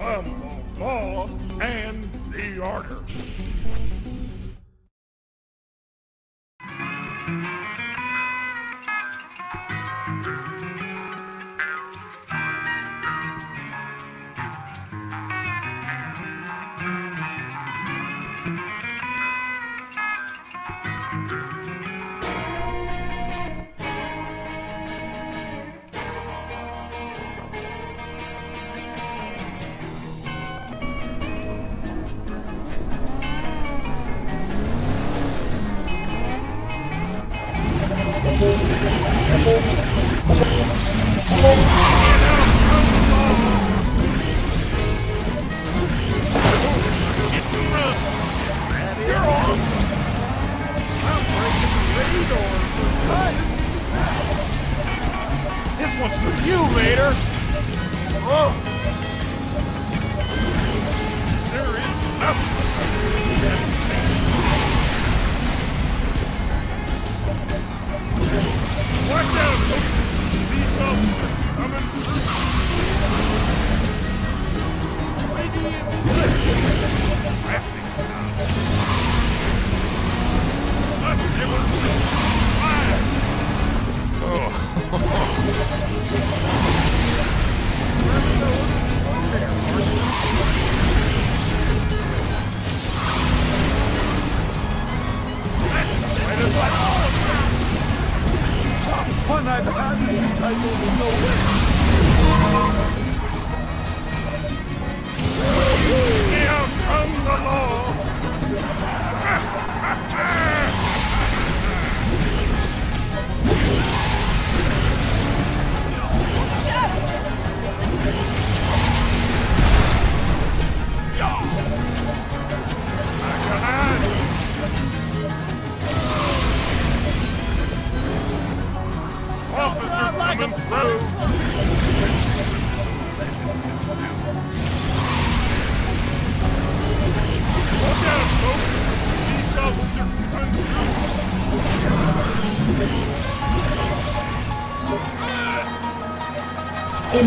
from the law and the order. This one's for you, Vader! Oh! There is nothing! No way!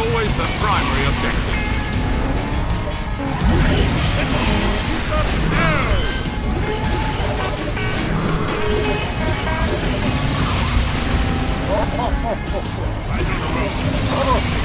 always the primary objective. That's great. Oh,